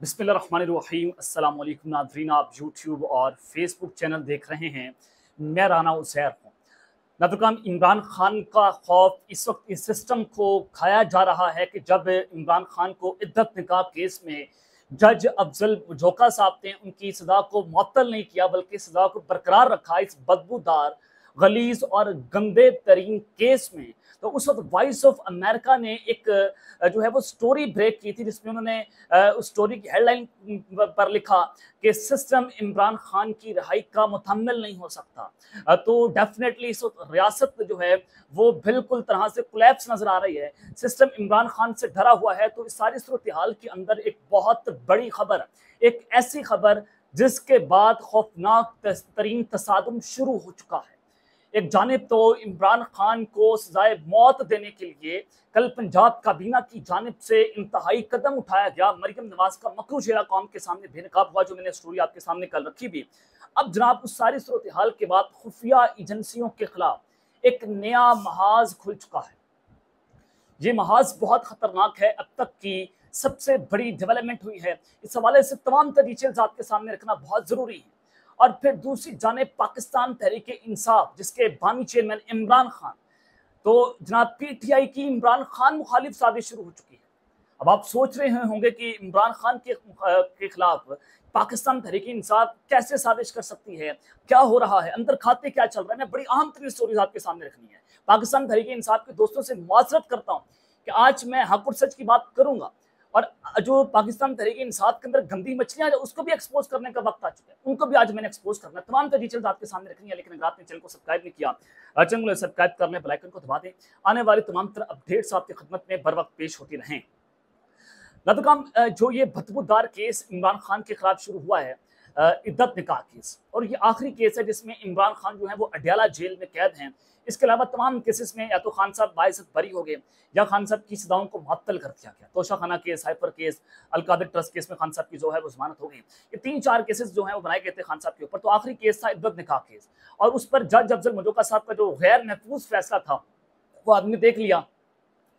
वालेकुम नादरीन आप यूट्यूब और फेसबुक चैनल देख रहे हैं। मैं राना उजैर हूँ। नादरकाम इमरान खान का खौफ इस वक्त इस सिस्टम को खाया जा रहा है कि जब इमरान खान को इद्दत निकाह केस में जज अफजल जोका साहब ने उनकी सजा को मअतल नहीं किया, बल्कि सजा को बरकरार रखा, इस बदबूदार, गलीज और गंदे तरीन केस में तो उस वक्त वॉइस ऑफ़ अमेरिका ने एक जो है वो स्टोरी ब्रेक की थी, जिसमें उन्होंने उस स्टोरी की हेडलाइन पर लिखा कि सिस्टम इमरान खान की रहाई का मुतमल नहीं हो सकता। तो डेफिनेटली इस वक्त रियासत जो है वो बिल्कुल तरह से कोलेप्स नज़र आ रही है। सिस्टम इमरान खान से डरा हुआ है तो इस सारी सूरत हाल के अंदर एक बहुत बड़ी खबर, एक ऐसी खबर जिसके बाद खौफनाक तरीन तसादम शुरू हो चुका है। एक जानब तो इमरान खान को सजाए मौत देने के लिए कल पंजाब काबीना की जानब से इंतहाई कदम उठाया गया। मरियम नवाज़ का मकरू चेहरा कौम के सामने बेनकाब हुआ, जो मैंने स्टोरी आपके सामने कल रखी भी। अब जनाब, उस सारी सूरत हाल के बाद खुफिया एजेंसियों के खिलाफ एक नया महाज खुल चुका है। ये महाज बहुत खतरनाक है। अब तक की सबसे बड़ी डेवलपमेंट हुई है। इस हवाले से तमाम तरीके आपके सामने रखना बहुत ज़रूरी है। और फिर दूसरी जाने पाकिस्तान तहरीक इंसाफ, जिसके बानी चेयरमैन इमरान खान। तो जनाब पीटीआई की इमरान खान मुखालिफ साजिश शुरू हो चुकी है। अब आप सोच रहे होंगे कि इमरान खान के के खिलाफ पाकिस्तान तहरीक इंसाफ कैसे साजिश कर सकती है? क्या हो रहा है? अंदर खाते क्या चल रहा है? मैं बड़ी अहम तरीन स्टोरीज आपके सामने रखनी है। पाकिस्तान तहरीक इंसाफ के दोस्तों से मुआसरत करता हूँ कि आज मैं हक सच की बात करूँगा। और जो पाकिस्तान तरीके इंसाफ के अंदर गंदी मछलियाँ उसको भी एक्सपोज करने का वक्त आ चुका है। उनको भी आज मैंने एक्सपोज करना तमाम तो डिटेल्स आपके सामने रखनी है, लेकिन अगर आपने चैनल को सब्सक्राइब नहीं किया। चैनल को सब्सक्राइब करने बेलाइकन को दबा दें। आने वाले तमाम तरह अपडेट्स आपकी खदमत में बर वक्त पेश होती रहें। नदगाम जो ये बदबूदार केस इमरान खान के खिलाफ शुरू हुआ है इद्दत निकाह केस। और ये आखिरी केस है जिसमें इमरान खान जो है वो अडयाला जेल में कैद हैं। इसके अलावा तमाम केसेस में या तो खान साहब बाइजत बरी हो गए या खान साहब की सदाओं को मअतल कर दिया गया। Toshakhana case, cipher case, Al-Qadir trust case में खान साहब की जो है वो जमानत हो गई। ये तीन चार केसेस जो है वो बनाए गए थे खान साहब के ऊपर। तो आखिरी केस था इद्दत निकाह केस। और उस पर जज अफजल मजोका साहब का जो गैर महफूज फैसला था, वो आदमी देख लिया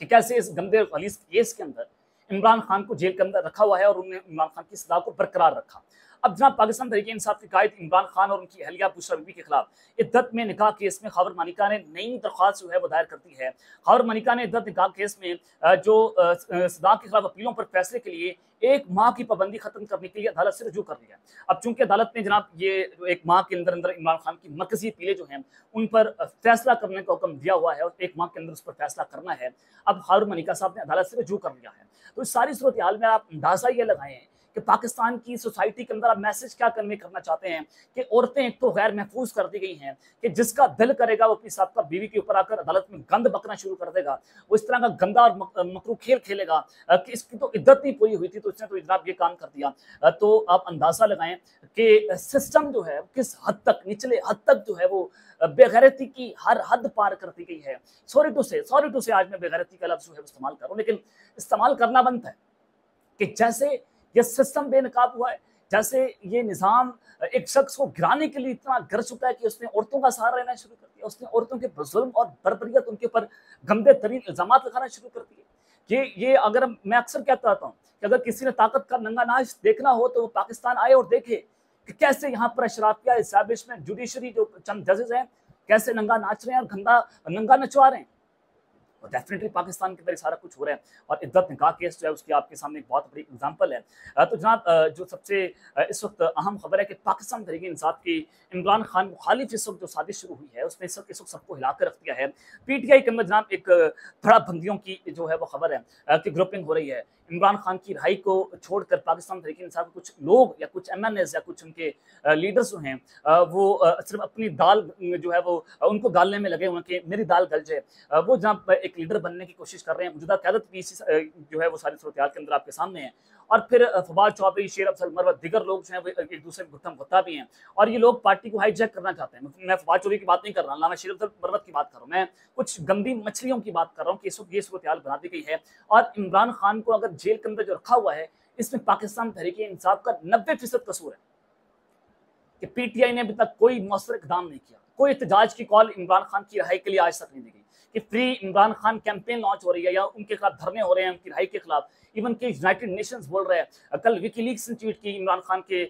कि कैसे इस गंदे खलीस केस के अंदर इमरान खान को जेल के अंदर रखा हुआ है और उन्होंने इमरान खान की सदा को बरकरार रखा। अब जनाब पाकिस्तान तरीके इंसाफ की कायद इमरान खान और उनकी अहलिया बुशरा बीबी के खिलाफ इद्दत में निकाह केस में खबर मनिका ने नई दरख्वास्त जो है वो दायर कर दी है। खबर मनिका ने इद्दत निकाह केस में जो सदा के खिलाफ अपीलों पर फैसले के लिए एक माह की पाबंदी खत्म करने के लिए अदालत से रजू कर दिया अब चूँकि अदालत ने जनाब ये एक माह के अंदर अंदर इमरान खान की मरकजी अपीलें जो हैं, उन पर फैसला करने का हुक्म दिया हुआ है और एक माह के अंदर उस पर फैसला करना है। अब हारून मनिका साहब ने अदालत से रजू कर लिया है। तो सारी सूरत हाल में आप अंदाज़ा ये लगाएँ कि पाकिस्तान की सोसाइटी के अंदर आप मैसेज क्या कन्वे करना चाहते हैं? कि औरतें एक तो गैर महफूज कर दी गई हैं कि जिसका दिल करेगा वो अपनी सबका बीवी के ऊपर आकर अदालत में गंद बकना शुरू कर देगा। वो इस तरह का गंदा और मकरू खेल खेलेगा। कि इसकी तो इद्दत नहीं पूरी हुई थी तो इसने तो जनाब ये काम कर दिया। तो आप अंदाज़ा लगाएँ कि सिस्टम जो है किस हद तक, निचले हद तक जो है वो बेगैरती की हर हद पार कर दी गई है। Sorry to say sorry to say आज मैं बेगैरती का लफ्ज जो है इस्तेमाल करूँ लेकिन इस्तेमाल करना बनता है कि जैसे ये सिस्टम बेनकाब हुआ है। जैसे ये निज़ाम, एक शख्स को गिराने के लिए इतना गर चुका है कि उसने औरतों का सहारा लेना शुरू कर दिया। उसने औरतों के जुल्म और बरबरीत उनके ऊपर गंदे तरीन इल्ज़ाम लगाना शुरू कर दिए। ये ये अगर मैं अक्सर कहता रहता हूँ कि अगर किसी ने ताकत का नंगा नाच देखना हो तो वो पाकिस्तान आए और देखे कि कैसे यहाँ पर अशराफिया इस्टेब्लिशमेंट जुडिशरी जो चंद जजेज हैं, कैसे नंगा नाच रहे हैं और गंदा, नंगा नचवा रहे हैं। और डेफिनेटली पाकिस्तान के अंदर सारा कुछ हो रहा है और इद्दत निकाह केस जो है उसकी आपके सामने एक बहुत बड़ी एग्ज़ाम्पल है। तो जनाब जो सबसे इस वक्त अहम खबर है कि पाकिस्तान तरीके इंसाफ की इमरान खान मुखालिफ इस वक्त जो साजिश शुरू हुई है, उसने इस वक्त इस वक्त सबको हिलाकर रख दिया है। पी टी आई के अंदर जनाब एक बड़ा बंदियों की जो है वो खबर है कि ग्रुपिंग हो रही है। इमरान खान की रहाई को छोड़कर पाकिस्तान तरीके इंसाफ कुछ लोग या कुछ एम एन एस या कुछ उनके लीडर्स जो हैं वो सिर्फ़ अपनी दाल जो है वो उनको गालने में लगे हुए कि मेरी दाल गल जाए। वो जहाँ एक लीडर बनने की कोशिश कर रहे हैं, मौजूदा क्यादत भी इसी जो है वो सारी सूरत के अंदर आपके सामने है। और फिर फवाद चौधरी, शेर अफसल मरवत, दिगर लोग जो हैं एक दूसरे में गुत्थम गुत्ता भी हैं। और ये लोग पार्टी को हाईजैक करना चाहते हैं। मैं फवाद चौधरी की बात नहीं कर रहा हूँ मैं शेर अफसल मरवत की बात कर रहा हूँ। मैं कुछ गंदी मछलियों की बात कर रहा हूँ कि इस वक्त ये सूरत बना दी गई है। और इमरान खान को अगर जेल के अंदर जो रखा हुआ है, इसमें पाकिस्तान तहरीक इंसाफ का नब्बे फ़ीसद कसूर है कि पीटीआई ने अभी तक कोई मौसर इकदाम नहीं किया। कोई एहतजाज की कॉल इमरान खान की रहाई के लिए आज तक नहीं दी गई कि free Imran Khan campaign launch हो रही है या उनके खिलाफ धरने हो रहे हैं, उनकी रिहाई के खिलाफ। इवन के यूनाइटेड नेशंस बोल रहे हैं। कल विकीलीक्स ने ट्वीट की, इमरान खान के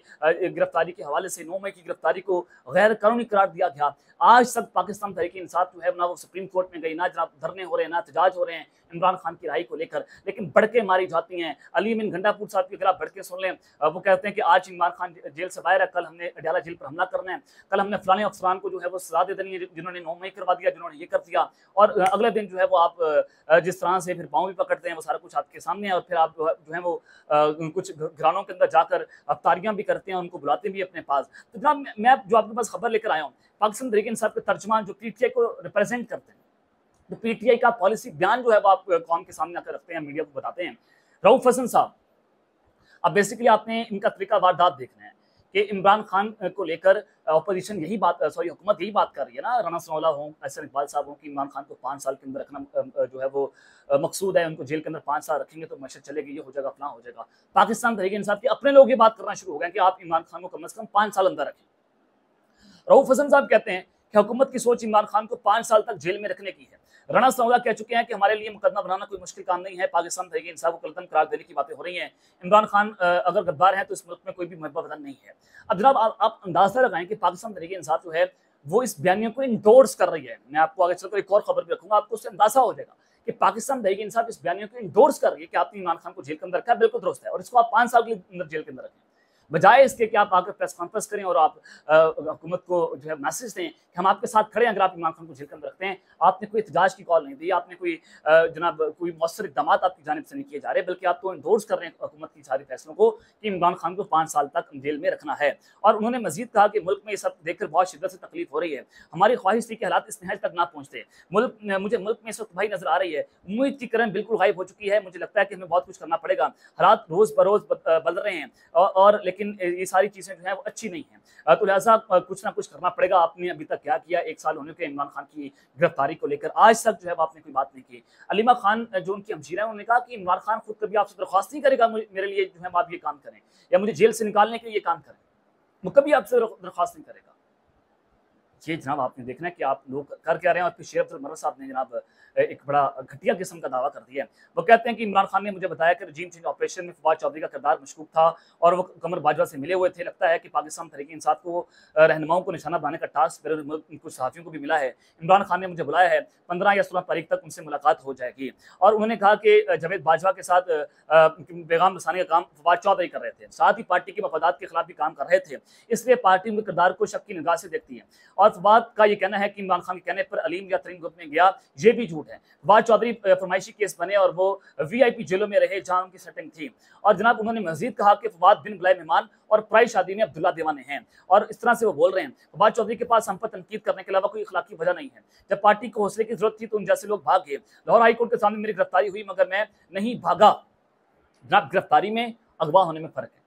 गिरफ्तारी के हवाले से नौ मई की गिरफ्तारी को गैर कानूनी करार दिया गया। आज तक पाकिस्तान तहरीक इंसाफ जो है, ना वो सुप्रीम कोर्ट में गई, ना जनाब धरने हो रहे हैं, ना एहतजाज हो रहे हैं इमरान खान की राय को लेकर। लेकिन भड़के मारी जाती हैं। अली मिन घंटापुर साहब के खिलाफ भड़के सुन लें वो कहते हैं कि आज इमरान खान जेल से बाहर है, कल हमने अडयाला जेल पर हमला करना है। कल हमने फलाने अफसरान को जो है, वो सजा दे देनी है जिन्होंने नौ मई करवा दिया, जिन्होंने ये कर दिया। और अगले दिन जो है, वो आप जिस तरह से फिर पाँव भी पकड़ते हैं, वो सारा कुछ आपके सामने है और फिर आप जो है वो कुछ घरानों के अंदर जाकर अफ्तारियाँ भी करते हैं, उनको बुलाते भी अपने पास। तो जनाब, मैं जो आपके पास खबर लेकर आया हूँ, पाकिस्तान तरीके इंसाफ के तर्जमान जो पीटीआई को रिप्रेजेंट करते हैं जो पीटीआई का पॉलिसी बयान जो है वो आप कौम के सामने आकर रखते हैं, मीडिया को बताते हैं। रऊफ हसन साहब, अब बेसिकली आपने इनका तरीका वारदात देखना है। कि इमरान खान को लेकर अपोजिशन यही बात सॉरी हुकूमत यही बात कर रही है ना राना सनौला हों, ऐसे इकबाल साहब हों कि इमरान खान को पाँच साल के अंदर रखना जो है वो मकसूद है, उनको जेल के अंदर पाँच साल रखेंगे तो मैशर चलेगी, ये हो जाएगा अपना हो जाएगा। पाकिस्तान तरीके इंसाफ के अपने लोग ये बात करना शुरू हो गए कि आप इमरान खान को कम अज़ कम पाँच साल अंदर रखें। रऊफ हसन साहब कहते हैं कि हुकूमत की सोच इमरान खान को पाँच साल तक जेल में रखने की है। राना सौदा कह चुके हैं कि हमारे लिए मुकदमा बनाना कोई मुश्किल काम नहीं है। पाकिस्तान तहरीक इंसाफ को कलतम करार देने की बातें हो रही हैं। इमरान खान अगर गद्दार है तो इस मुल्क में कोई भी महबूबन नहीं है। अब जनाब आप, अंदाज़ा लगाएँ कि पाकिस्तान तहरीक इंसाफ जो है वो इस बयानियों को इंडोर्स कर रही है। मैं आपको आगे चलकर एक और खबर भी रखूँगा आपको उससे अंदाज़ा हो जाएगा कि पाकिस्तान तहरीक इंसाफ इस बयानियों को इंडोर्स कर रही है कि आपने इमरान खान को जेल के अंदर रखा बिल्कुल दुरुस्त है और इसको आप पाँच साल के अंदर जेल के अंदर रखें। बजाय इसके कि आप आकर प्रेस कॉन्फ्रेंस करें और आप हुकूमत को जो है मैसेज दें कि हम आपके साथ खड़े हैं, अगर आप इमरान खान को अंदर रखते हैं। आपने कोई एहतजाज की कॉल नहीं दी, आपने कोई जनाब, कोई मौसर इकदाम आपकी जानब से नहीं किए जा रहे, बल्कि आप तो इंडोर्स कर रहे हैं हुकूमत की सारी फैसलों को कि इमरान खान को पाँच साल तक जेल में रखना है। और उन्होंने मजीद कहा कि मुल्क में ये सब देखकर बहुत शिद्दत से तकलीफ़ हो रही है। हमारी ख्वाहिश थी कि हालात इस नहज तक ना पहुँचते। मुल्क, मुझे मुल्क में इस वक्त भाई नज़र आ रही है। उम्मीद की करण बिल्कुल गायब हो चुकी है। मुझे लगता है कि हमें बहुत कुछ करना पड़ेगा। हालात रोज़ बरोज़ बदल रहे हैं। और लेकिन ये सारी चीज़ें जो है वो अच्छी नहीं है। तो लिहाजा कुछ ना कुछ करना पड़ेगा। आपने अभी तक क्या किया? एक साल होने के इमरान खान की गिरफ्तारी को लेकर। आज तक जो है आपने कोई बात नहीं की। अलीमा खान जो उनकी हमजीरा है, उन्होंने कहा कि इमरान खान खुद कभी आपसे दरख्वास्त नहीं करेगा मेरे लिए जो है आप ये काम करें। या मुझे जेल से निकालने के लिए काम करें। वो कभी आपसे दरख्वास्त नहीं करेगा। ये जनाब आपने देखना है कि आप लोग कर क्या रहे हैं और फिर शेर अब्दुल मर साहब ने जनाब एक बड़ा घटिया किस्म का दावा कर दिया है। वो कहते हैं कि इमरान खान ने मुझे बताया कि रजीम चेंज ऑपरेशन में फवाद चौधरी का किरदार मशकूक था और वो कमर बाजवा से मिले हुए थे। लगता है कि पाकिस्तान तरीके इंसाफ को रहनुमाओं को निशाना बनाने का टास्क मेरे कुछ सहाफ़ियों को भी मिला है। इमरान खान ने मुझे बुलाया है, पंद्रह या सोलह तारीख तक उनसे मुलाकात हो जाएगी। और उन्होंने कहा कि जवेद बाजवा के साथ पैगाम रसाने का काम फवाद चौधरी कर रहे थे। साथ ही पार्टी के मफादात के खिलाफ भी काम कर रहे थे। इसलिए पार्टी उनके किरदार को शक की निगाह से देखती है। और फवाद का ये कहना है कि इमरान खान के कहने पर अलीम या तरीन ग्रुप में गया, ये भी झूठ है। फवाद चौधरी फरमाइशी केस बने और वो वीआईपी जेलों में रहे जहाँ उनकी सेटिंग थी। और जनाब, उन्होंने मजीद कहा कि फवाद बिन बुलाए मेहमान और प्राई शादी में अब्दुल्ला दीवाने हैं। और इस तरह से वो बोल रहे हैं, फवाद चौधरी के पास हम पर तनकीद करने के अलावा कोई अखलाकी वजह नहीं है। जब पार्टी को हौसले की ज़रूरत थी तो उन जैसे लोग भाग गए। लाहौर हाईकोर्ट के सामने मेरी गिरफ्तारी हुई, मगर मैं नहीं भागा। जनाब, गिरफ्तारी में अगवा होने में फ़र्क है।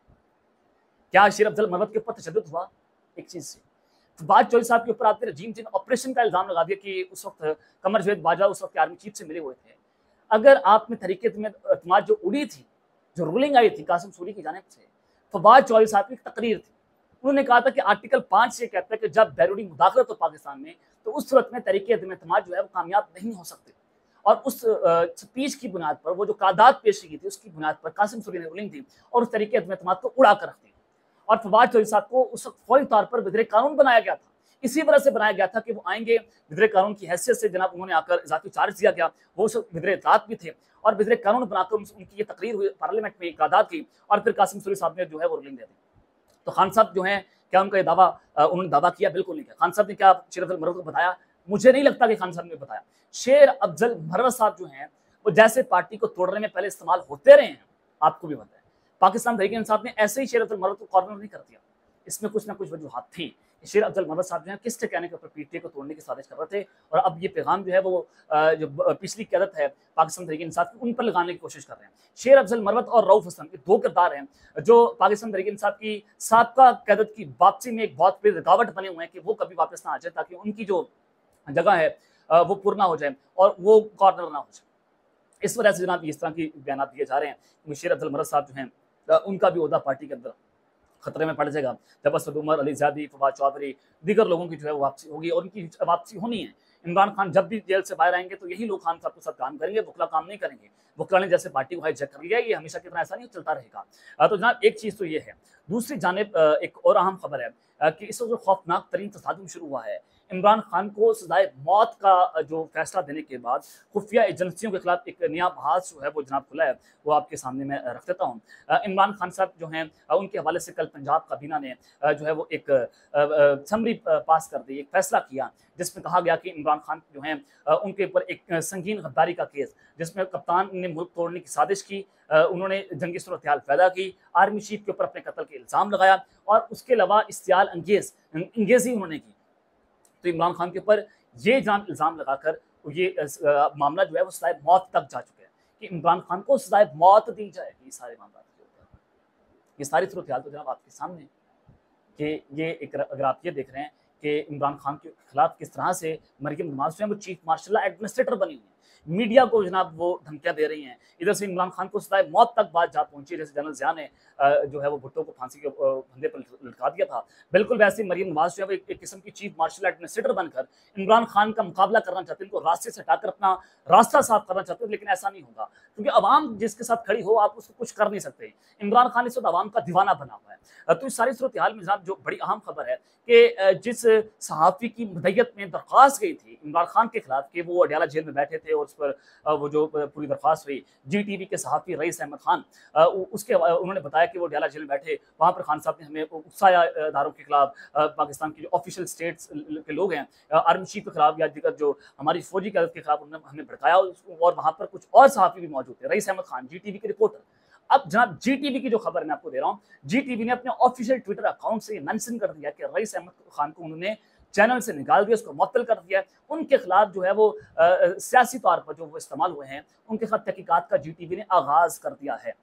क्या शेर अफजल मरवत के ऊपर तशद हुआ? एक चीज़ से। बाज चौधरी साहब के ऊपर आपने रजीम जिन ऑपरेशन का इल्ज़ाम लगा दिया कि उस वक्त कमर जवेद बाजा उस वक्त आर्मी चीफ से मिले हुए थे। अगर आप में तरीके में अतमाद जो उड़ी थी, जो रूलिंग आई थी, कासिम सूरी की जानब से फवाद चौधरी साहब की तकरीर थी। उन्होंने कहा था कि आर्टिकल पाँच से कहता है कि जब बैरूनी मुदाखलत हो पाकिस्तान में तो उस सूरत में तरीके अतमाद जो है वो कामयाब नहीं हो सकते। और उस स्पीच की बुनियाद पर, वो जो कादात पेशी की थी, उसकी बुनियाद पर कासिम सूरी ने रूलिंग दी और उस तरीके अतमाद को उड़ा कर रख दी। और फवाद चौधरी साहब को उस वक्त फौरी तौर पर विदरे कानून बनाया गया था। इसी वजह से बनाया गया था कि वो आएँगे, विदरे कानून की हैसियत से जनाब उन्होंने आकर इजाफी चार्ज दिया गया। वो उस विदरे रात भी थे और विदरे कानून बनाकर उनकी ये तकरीर हुई, पार्लियामेंट में आदात की और फिर कासिम सूरी साहब ने जो है वो रूलिंग दे दी। तो खान साहब जो है, क्या उनका ये दावा उन्होंने दावा किया? बिल्कुल नहीं किया। खान साहब ने क्या शेर अफजल को बताया? मुझे नहीं लगता कि खान साहब ने बताया। शेर अफजल मरवत साहब जो हैं, वो जैसे पार्टी को तोड़ने में पहले इस्तेमाल होते रहे हैं, आपको भी बताया पाकिस्तान तहरीक इंसाफ ने ऐसे ही शेर अफजल मरवत को कॉर्नर नहीं कर दिया इसमें कुछ ना कुछ वजूहत थी। शेर अफजल मोहम्मद साहब जो है, किस कहने के ऊपर पीटीए को तोड़ने की साजिश कर रहे थे? और अब ये पैगाम जो है वो जो पिछली क्यादत है, पाकिस्तान तरीके इंसाफ की उन पर लगाने की कोशिश कर रहे हैं। शेर अफजल मरवत और रऊफ हसन के दो किरदार हैं, जो पाकिस्तान तरीके इंसाफ की सबका क्यादत की वापसी में एक बहुत बड़ी रुकावट बने हुए हैं कि वो कभी वापस ना आ जाए ताकि उनकी जो जगह है वो पूर्ण हो जाए और वो कॉर्नर ना हो जाए। इस वजह से जनाब इस तरह की बयान दिए जा रहे हैं। शेर अफजल मरद साहब जो हैं उनका भी अहदा पार्टी के अंदर खतरे में पड़ जाएगा। असद उमर, अली जादी, फवाद चौधरी, दीगर लोगों की जो है वापसी होगी और उनकी वापसी होनी है। इमरान खान जब भी जेल से बाहर आएँगे तो यही लोग खान साहब के साथ काम करेंगे बुकला काम नहीं करेंगे। बुकला ने जैसे पार्टी को हाईजैक कर लिया, ये हमेशा कितना ऐसा नहीं चलता रहेगा। तो जनाब, एक चीज़ तो ये है। दूसरी जानब एक और अहम खबर है कि इस वक्त खौफनाक तरीन तसादम शुरू हुआ है इमरान खान को सजाए मौत का जो फैसला देने के बाद खुफिया एजेंसियों के खिलाफ एक नया बहास जो है वो जनाब खुला है, वो आपके सामने मैं रख देता हूँ। इमरान खान साहब जो हैं उनके हवाले से कल पंजाब काबीना ने जो है वो एक समरी पास कर दी, एक फैसला किया, जिसमें कहा गया कि इमरान खान जो हैं उनके ऊपर एक संगीन गद्दारी का केस, जिसमें कप्तान ने मुल्क तोड़ने की साजिश की उन्होंने जंगी सूरत पैदा की, आर्मी चीफ के ऊपर अपने कत्ल के इल्ज़ाम लगाया और उसके अलावा इश्तियाल अंगेज अंगेजी उन्होंने की। तो इमरान खान के ऊपर ये इल्ज़ाम लगाकर ये मामला जो है वो सजाए मौत तक जा चुका है कि इमरान खान को सजाए मौत दी जाएगी ये सारे मामला के ऊपर। ये सारी सूरत हाल तो जनाब आपके सामने कि ये एक अगर आप ये देख रहे हैं कि इमरान खान के खिलाफ किस तरह से मरियम नवाज़ जो है वो चीफ मार्शल एडमिनिस्ट्रेटर बनी हुई है। मीडिया को जनाब वो धमकियाँ दे रही हैं। इधर से इमरान खान को सताए मौत तक बात जा पहुँची। जैसे जनरल जिया ने जो है वो भुट्टो को फांसी के फंदे पर लटका दिया था। बिल्कुल वैसे मरीम नवाज़ जो है एक, एक किस्म की चीफ मार्शल एडमिनिस्ट्रेटर बनकर इमरान खान का मुकाबला करना चाहते हैं उनको रास्ते से हटाकर अपना रास्ता साफ़ करना चाहते हैं लेकिन ऐसा नहीं होगा। क्योंकि अवाम जिसके साथ खड़ी हो आप उसको कुछ कर नहीं सकते। इमरान खान इस वक्त अवाम का दीवाना बना हुआ है। तो इस सारी सूरत हाल में जनाब जो बड़ी अहम खबर है कि जिस सहाफ़ी की मदैत में दरख्वास्त गई थी इमरान खान के खिलाफ कि वो अडियाला जेल में बैठे थे और उस पर वो जो पूरी दरख्वास्त हुई। जी टी वी के सहाफ़ी रईस अहमद खान उसके उन्होंने बताया कि वो अडियाला जेल में बैठे। वहाँ पर खान साहब ने हमें उत्साह इदारों के खिलाफ पाकिस्तान की जो ऑफिशियल स्टेट्स के लोग हैं आर्मी चीफ के खिलाफ या दिक्कत जो हमारी फौजी क्यादत के खिलाफ उन्होंने हमें भड़काया और वहाँ पर कुछ और सहाफ़ी भी मौजूद थे। Raees Ahmed Khan G T V के रिपोर्टर। अब जनाब जी टीवी की जो खबर मैं आपको दे रहा हूँ जी टीवी ने अपने ऑफिशियल ट्विटर अकाउंट से मेंशन कर दिया कि रईस अहमद खान को उन्होंने चैनल से निकाल दिया उसको मुतल कर दिया उनके खिलाफ जो है वो सियासी तौर पर जो वो इस्तेमाल हुए हैं, उनके खिलाफ तहकीकत का जी टी वी ने आगाज़ कर दिया है।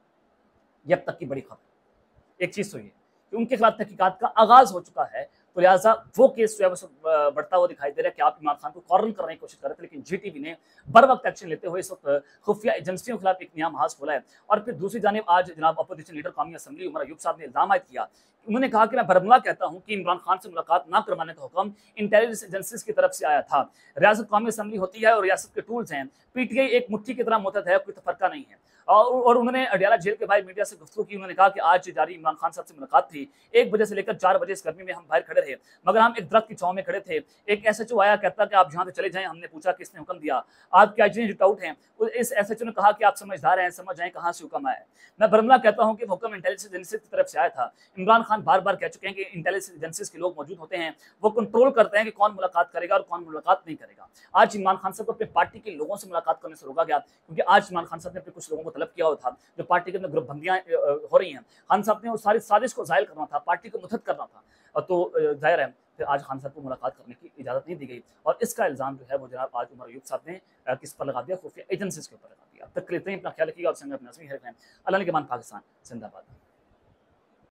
अब तक की बड़ी खबर। एक चीज़ तो ये कि उनके खिलाफ तहकीकत का आगाज़ हो चुका है तो लिहाजा वो केस जो है वो बढ़ता हुआ दिखाई दे रहा है कि आप इमरान खान को कॉर्नर करने की कोशिश कर रहे थे, लेकिन जीटीवी ने बर वक्त एक्शन लेते हुए इस वक्त खुफिया एजेंसियों के खिलाफ एक नया महाज खोला है। और फिर दूसरी जानब आज जनाब अपोजिशन लीडर कौमी असम्बली उमर अयूब साहब ने इल्ज़ाम किया। उन्होंने कहा कि मैं बरमला कहता हूँ कि इमरान खान से मुलाकात ना करवाने का हुक्म इंटेलिजेंस एजेंसीज की तरफ़ से आया था। रियासत कौमी असम्बली होती है और रियासत के टूल्स हैं। पीटीआई एक मुट्ठी की तरह मुतद है, कोई तफरका नहीं है। और उन्होंने अडियाला जेल के बाहर मीडिया से गुफ्तु की। उन्होंने कहा कि आज जारी इमरान खान साहब से मुलाकात थी, एक बजे से लेकर चार बजे इस गर्मी में हम बाहर खड़े रहे। मगर हम एक दरख्त की छाव में खड़े थे। एक एस एच ओ आया, कहता कि आप जहाँ से चले जाएँ, हमने पूछा, किसने हुक्म दिया? आपके आज जो आउट हैं? इस एस एच ओ ने कहा कि आप समझदार हैं, समझ जाए कहाँ से हुक्म आया मैं बरमला कहता हूँ कि हुक्म इंटेलिजेंस एजेंसी की तरफ़ से आया था। इमरान खान बार बार कह चुके हैं कि इंटेलिजेंस एजेंसीज के लोग मौजूद होते हैं। वो कंट्रोल करते हैं कि कौन मुलाकात करेगा और कौन मुलाकात नहीं करेगा। आज इमरान खान साहब को अपने पार्टी के लोगों से मुलाकात करने से रोका गया, क्योंकि आज इमरान खान साहब ने अपने कुछ लोगों को तलब किया हुआ था, जो पार्टी के अंदर ग्रुपबंदियाँ हो रही हैं। खान साहब ने उस सारी साजिश को जायल करना था, पार्टी को मुथत करना था। तो ज़ाहिर है, फिर आज खान साहब को मुलाकात करने की इजाज़त नहीं दी गई। और इसका इल्ज़ाम जो है वो जनाब आज उमर अयूब साहब ने किस पर लगा दिया? खुफिया एजेंसीज के ऊपर लगा दिया। तक लेते हैं अपना ख्याल रखिएगा और संग अपना अल्लाह के मान पाकिस्तान, जिंदाबाद।